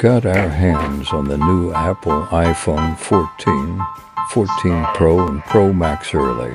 got our hands on the new Apple iPhone 14, 14 Pro, and Pro Max early.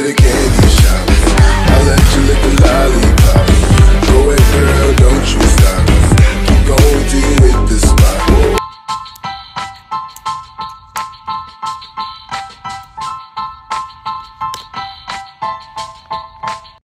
it again.